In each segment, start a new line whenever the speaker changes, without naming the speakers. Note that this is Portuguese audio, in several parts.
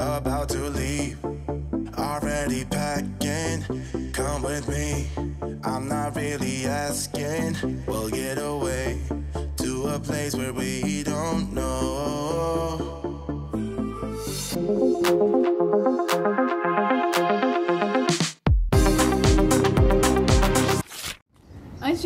about to leave. Already packing, come with me. I'm not really asking. We'll get away to a place where we don't know.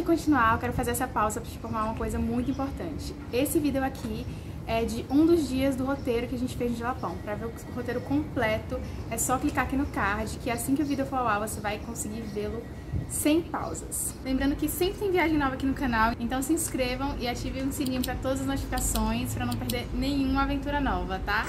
Continuar, eu quero fazer essa pausa para te informar uma coisa muito importante. Esse vídeo aqui é de um dos dias do roteiro que a gente fez no Jalapão. Para ver o roteiro completo, é só clicar aqui no card, que assim que o vídeo for ao ar, você vai conseguir vê-lo sem pausas. Lembrando que sempre tem viagem nova aqui no canal, então se inscrevam e ativem o sininho para todas as notificações, para não perder nenhuma aventura nova, tá?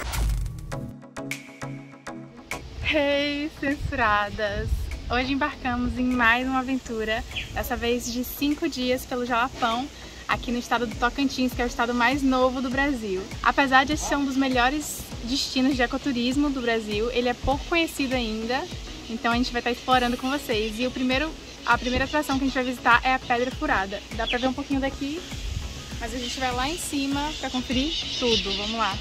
Hey, censuradas! Hoje embarcamos em mais uma aventura, dessa vez de cinco dias pelo Jalapão, aqui no estado do Tocantins, que é o estado mais novo do Brasil. Apesar de esse ser um dos melhores destinos de ecoturismo do Brasil, ele é pouco conhecido ainda, então a gente vai estar explorando com vocês. E o primeiro, a primeira atração que a gente vai visitar é a Pedra Furada. Dá pra ver um pouquinho daqui, mas a gente vai lá em cima para conferir tudo. Vamos lá!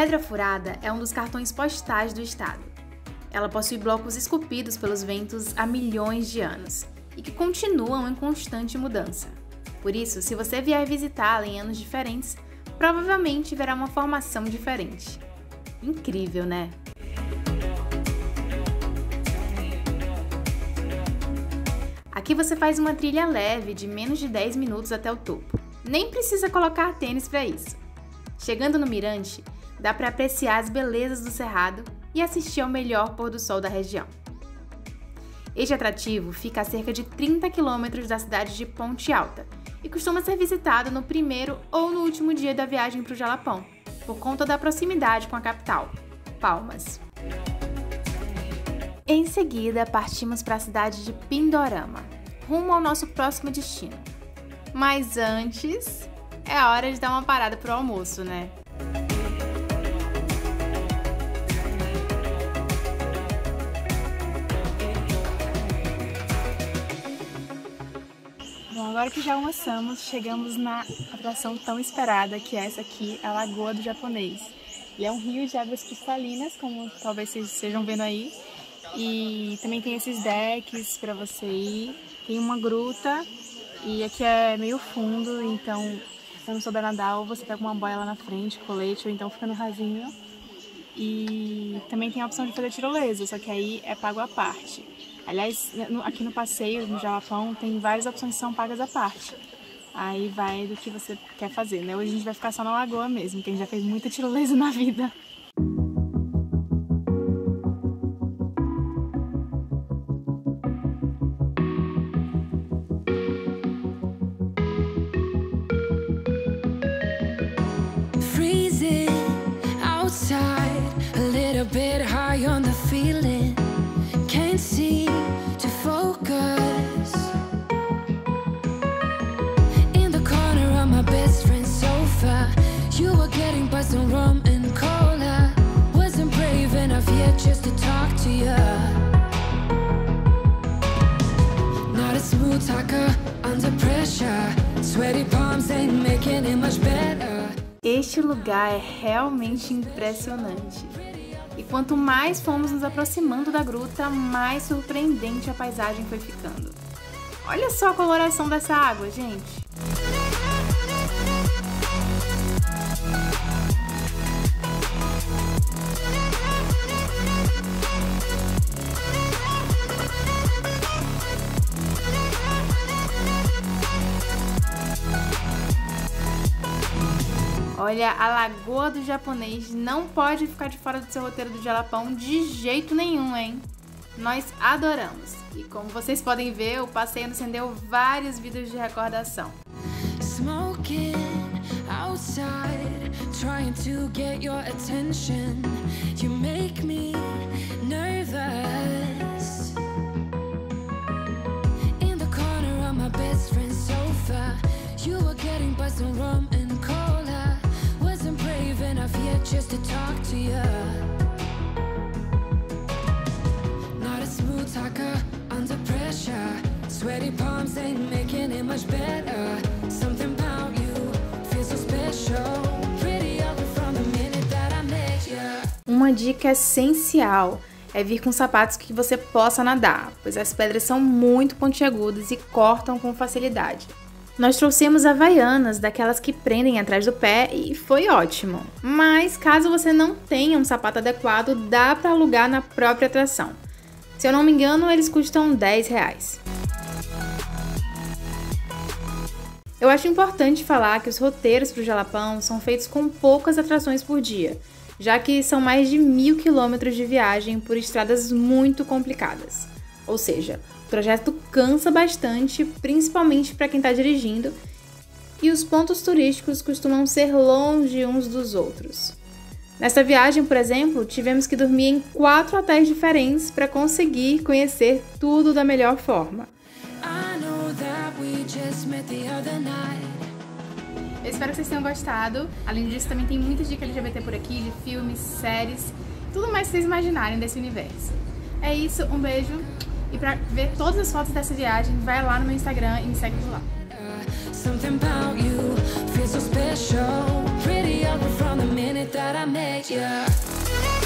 Pedra Furada é um dos cartões postais do estado. Ela possui blocos esculpidos pelos ventos há milhões de anos e que continuam em constante mudança. Por isso, se você vier visitá-la em anos diferentes, provavelmente verá uma formação diferente. Incrível, né? Aqui você faz uma trilha leve de menos de 10 minutos até o topo. Nem precisa colocar tênis para isso. Chegando no mirante, dá para apreciar as belezas do cerrado e assistir ao melhor pôr do sol da região. Este atrativo fica a cerca de 30 quilômetros da cidade de Ponte Alta e costuma ser visitado no primeiro ou no último dia da viagem para o Jalapão, por conta da proximidade com a capital, Palmas. Em seguida, partimos para a cidade de Pindorama, rumo ao nosso próximo destino. Mas antes, é hora de dar uma parada para o almoço, né? Agora que já almoçamos, chegamos na atração tão esperada que é essa aqui, a Lagoa do Japonês. É um rio de águas cristalinas, como talvez vocês estejam vendo aí, e também tem esses decks para você ir. Tem uma gruta e aqui é meio fundo, então se você não souber nadar, ou você pega uma boia lá na frente, colete, ou então fica no rasinho. E também tem a opção de fazer tirolesa, só que aí é pago à parte. Aliás, aqui no passeio, no Jalapão, tem várias opções que são pagas à parte. Aí vai do que você quer fazer, né? Hoje a gente vai ficar só na lagoa mesmo, que a gente já fez muita tirolesa na vida. Este lugar é realmente impressionante. E quanto mais fomos nos aproximando da gruta, mais surpreendente a paisagem foi ficando. Olha só a coloração dessa água, gente. Olha, a Lagoa do Japonês não pode ficar de fora do seu roteiro do Jalapão de jeito nenhum, hein? Nós adoramos. E como vocês podem ver, o passeio nos rendeu vários vídeos de recordação.
Smoking outside, trying to get your attention. You make me nervous. In the corner of my best friend's sofa, you were getting buzzed on rum
Uma dica essencial é vir com sapatos que você possa nadar, pois as pedras são muito pontiagudas e cortam com facilidade. Nós trouxemos havaianas, daquelas que prendem atrás do pé, e foi ótimo. Mas caso você não tenha um sapato adequado, dá para alugar na própria atração. Se eu não me engano, eles custam 10 reais. Eu acho importante falar que os roteiros para o Jalapão são feitos com poucas atrações por dia, já que são mais de mil quilômetros de viagem por estradas muito complicadas. Ou seja, o trajeto cansa bastante, principalmente para quem está dirigindo, e os pontos turísticos costumam ser longe uns dos outros. Nessa viagem, por exemplo, tivemos que dormir em quatro hotéis diferentes para conseguir conhecer tudo da melhor forma. Eu espero que vocês tenham gostado. Além disso, também tem muita dica LGBT por aqui, de filmes, séries, tudo mais que vocês imaginarem desse universo. É isso, um beijo. E pra ver todas as fotos dessa viagem, vai lá no meu Instagram e me segue por lá. Something about you feels so special. Pretty from the minute that I met you.